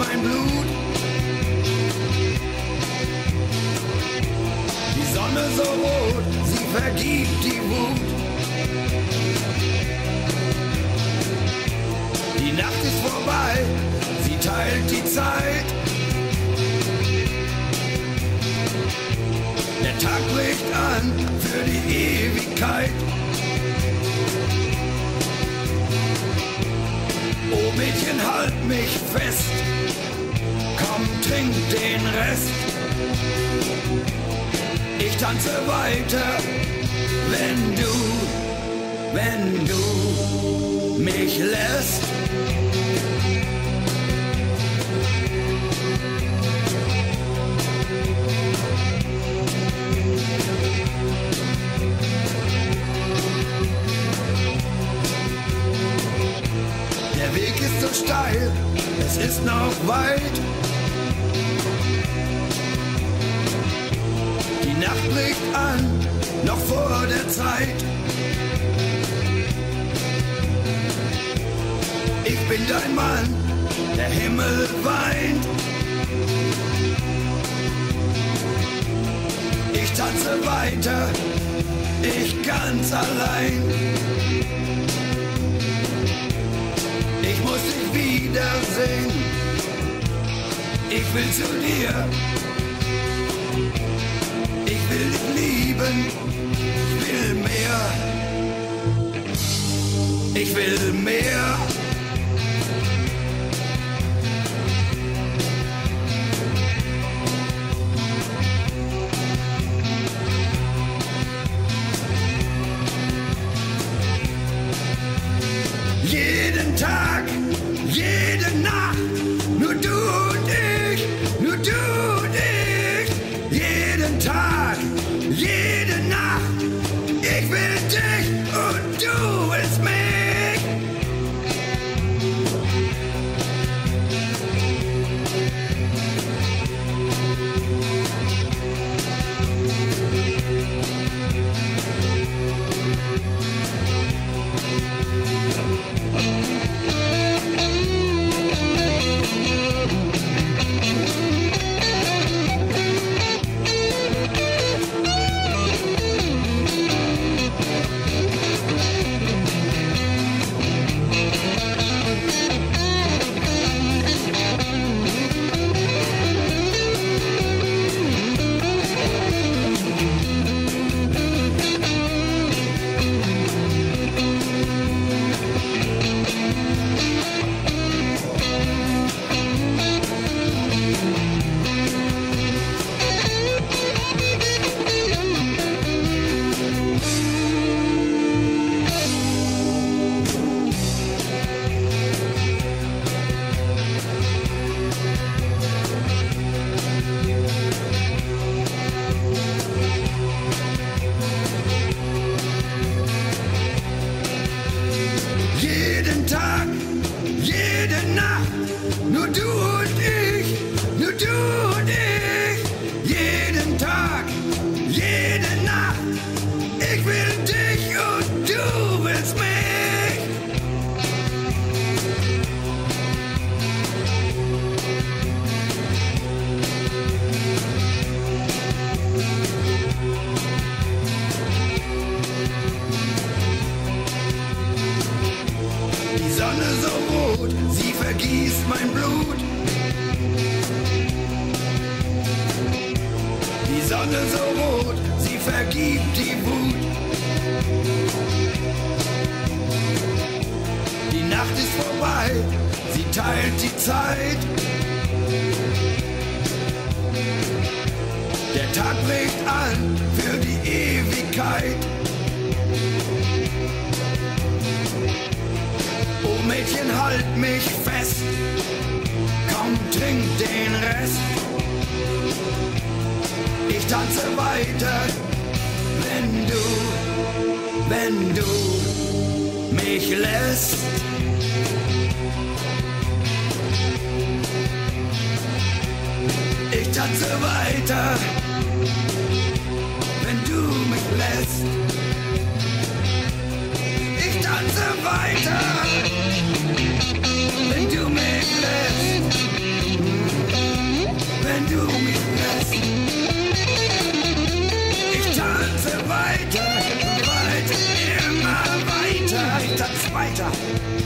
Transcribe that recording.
mein Blut. Die Sonne so rot, sie vergibt die Wut. Die Nacht ist vorbei, sie teilt die Zeit. Der Tag bricht an für die Ewigkeit. Mädchen, halt mich fest. Komm, trink den Rest. Ich tanze weiter, wenn du, wenn du mich lässt. Weg ist so steil, es ist noch weit. Die Nacht bricht an, noch vor der Zeit. Ich bin dein Mann, der Himmel weint. Ich tanze weiter, ich ganz allein. Muss dich wiedersehen. Ich will zu dir. Ich will dich lieben. Ich will mehr. Ich will mehr. Jeden Tag, jede rot, sie vergießt mein Blut. Die Sonne so rot, sie vergibt die Wut. Die Nacht ist vorbei, sie teilt die Zeit. Der Tag bricht an für die Ewigkeit. Mädchen, halt mich fest. Komm, trink den Rest. Ich tanze weiter, wenn du, wenn du mich lässt. Ich tanze weiter, wenn du mich lässt. Weiter. wenn du mich lässt. Wenn du mich lässt. Ich tanze weiter, weiter, immer weiter. Ich tanze weiter.